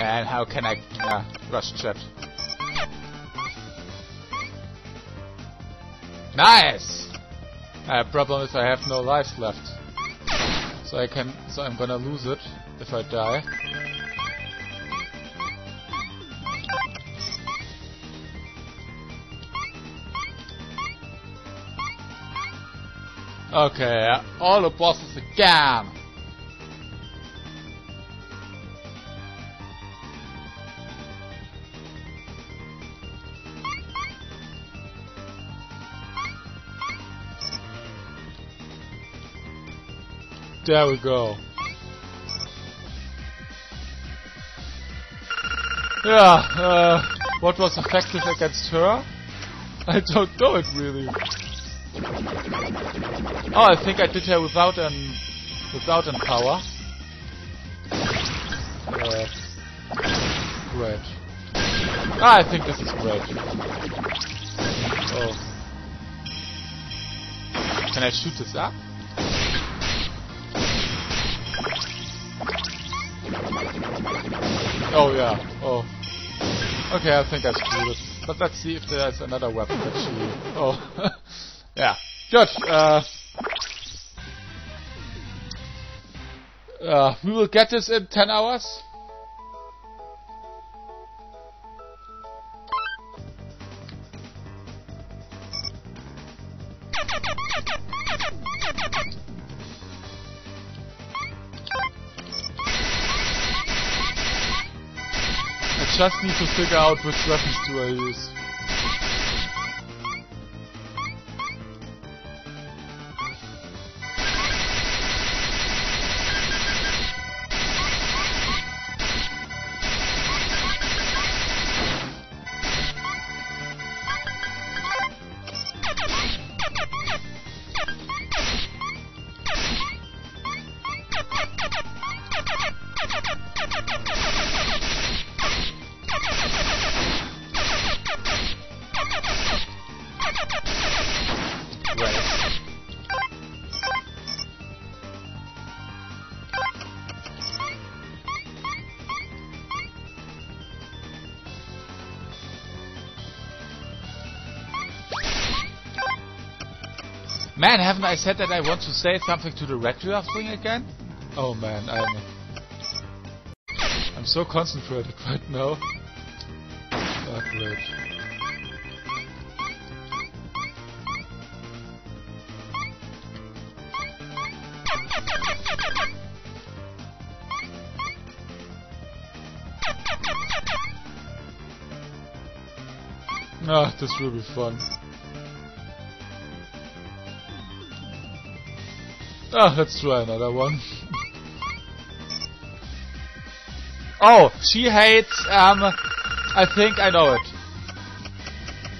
And how can I uh, rush chat? Nice! Uh, problem is I have no lives left. So I can, so I'm gonna lose it if I die. Okay, all the bosses again! There we go. Yeah, uh, what was effective against her? I don't know it really. Oh, I think I did her without an without an power. Uh, great. Ah, I think this is great. Oh. Can I shoot this up? Oh yeah. Oh. Okay, I think I screwed it. But let's see if there's another weapon that she. Oh. yeah. Good. Uh. Uh, we will get this in 10 hours. Just need to figure out which weapons do I use. Man, haven't I said that I want to say something to the Redgrave thing again? Oh man, I'm... I'm so concentrated right now. Oh. Ah, this will be fun. Ah, let's try another one. oh, she hates, um, I think I know it.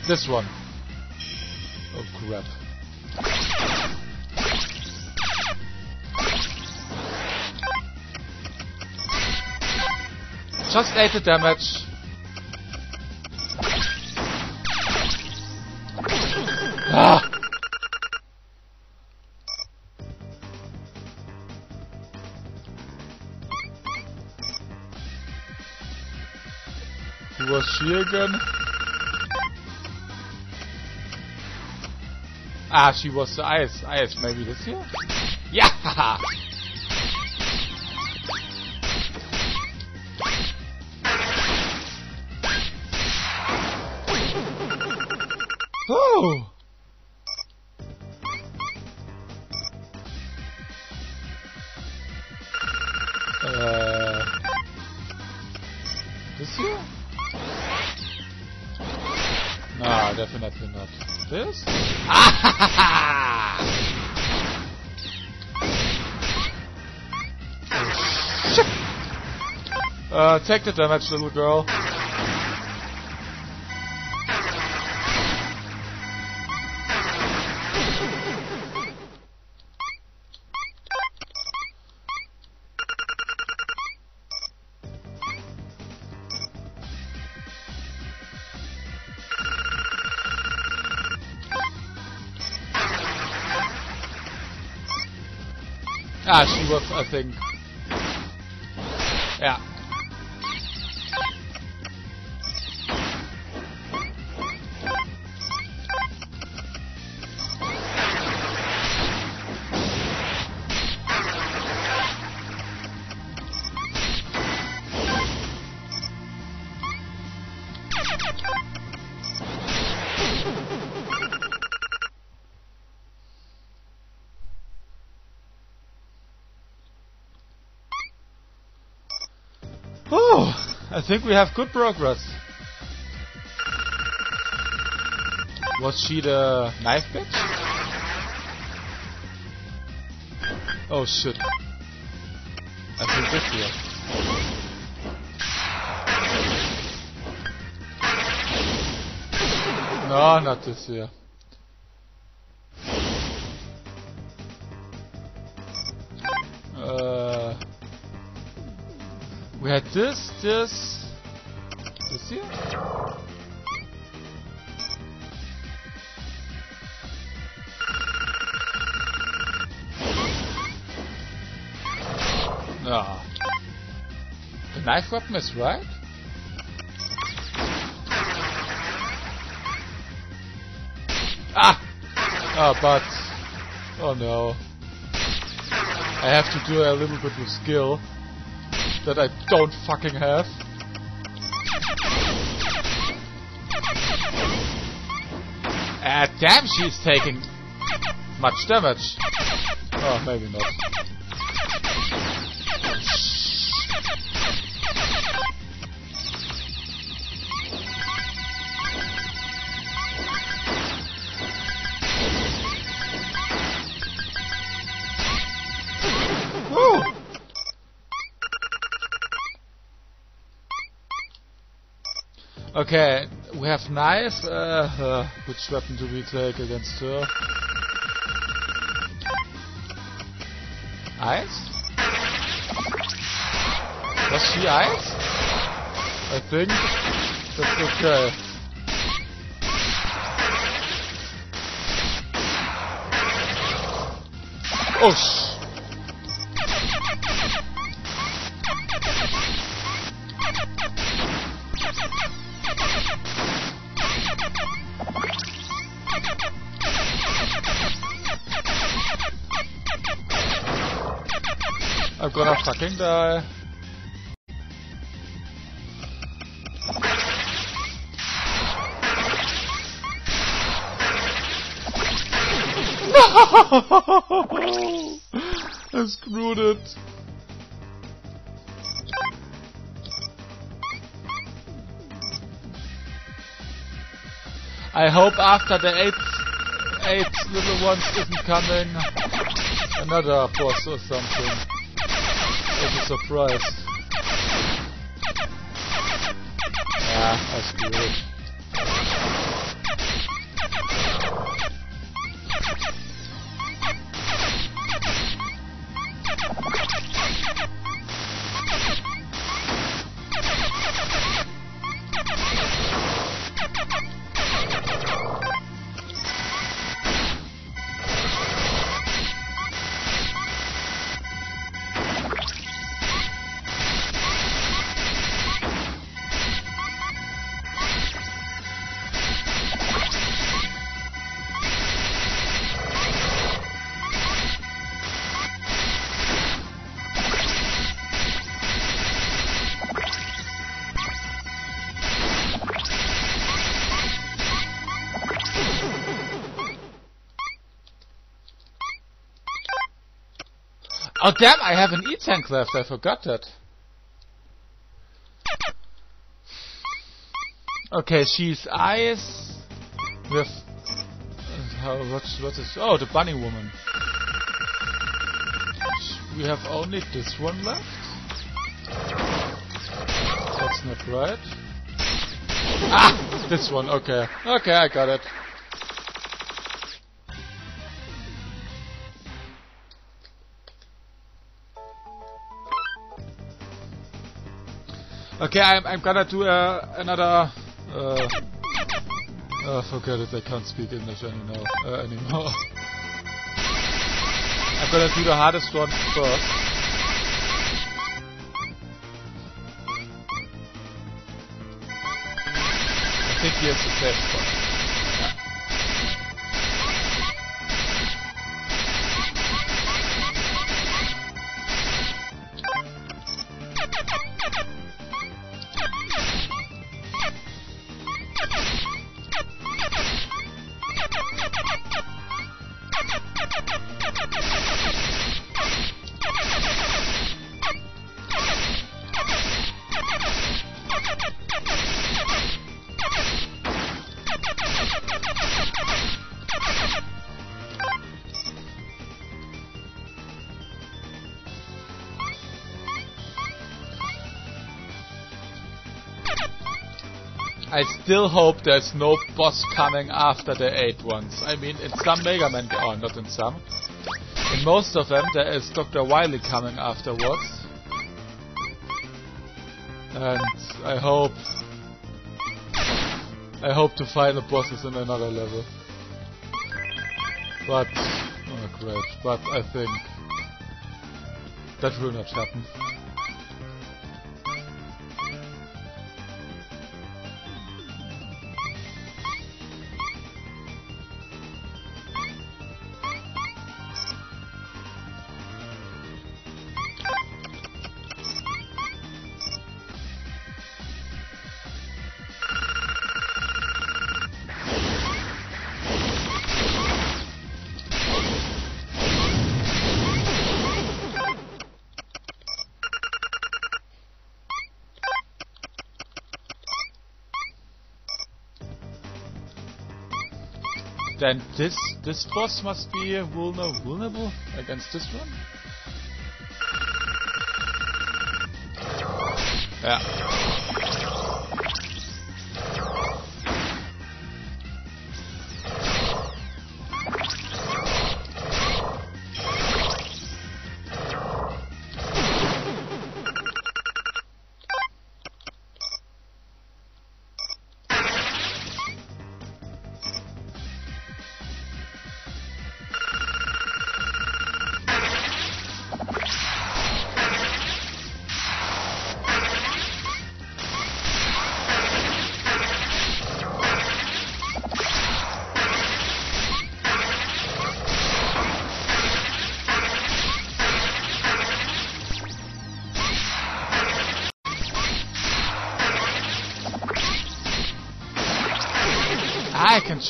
This one. Oh crap. Just 8 damage. Ah! Again? Ah, she was the ice. Ice, maybe this here? Yeah! Oh! Shit! Uh, take the damage, little girl. Ah, I think. I think we have good progress. Was she the knife bitch? Oh shit. I think this here. No, not this here. We had this, this, this here. Ah. The knife weapon is right? Ah! Oh, but... Oh no. I have to do a little bit with skill that I don't fucking have. Ah, damn, she's taking much damage. Oh, maybe not. Okay, we have knife. Uh, uh, which weapon do we take against her? Ice? Was she ice? I think that's okay. Oh sh! Fucking die. Uh, no! I screwed it. I hope after the eight, eight little ones isn't coming another boss or something. As a surprise. Yeah, I screwed it. Oh damn, I have an E-tank left, I forgot that. Okay, she's ice. Uh, How, what's, what is... Oh, the bunny woman. We have only this one left? That's not right. Ah! This one, okay. Okay, I got it. Okay, I'm, I'm gonna do uh, another. Uh, uh, forget it. I can't speak English anymore. Uh, anymore. I'm gonna do the hardest one first. I think here's the safe spot. I still hope there's no boss coming after the 8 ones. I mean, in some Mega Man... Oh, not in some. In most of them, there is Dr. Wily coming afterwards. And I hope... I hope to find the bosses in another level. But... Oh great. But I think... That will not happen. Then this this boss must be vulner vulnerable against this one. Yeah.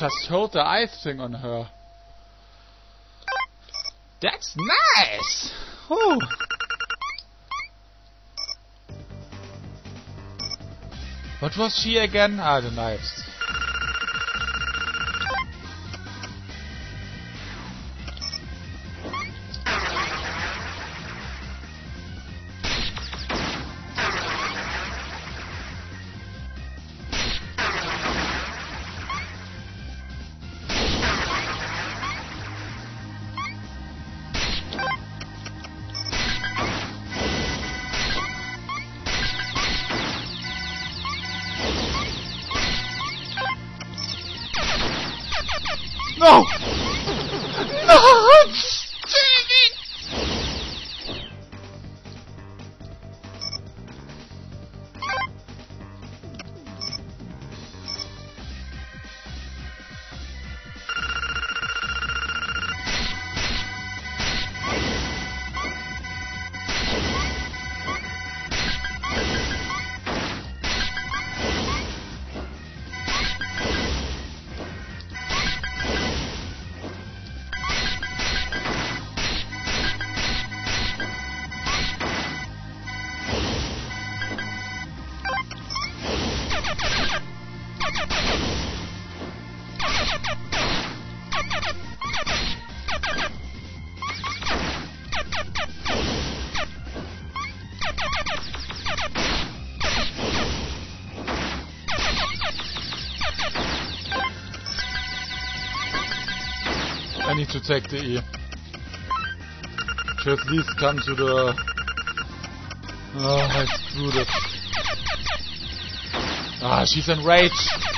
Just hold the ice thing on her. That's nice! Whew. What was she again? Ah, the knives. No! Need to take the E. To at least come to the... Oh, I screwed it. Ah, she's enraged.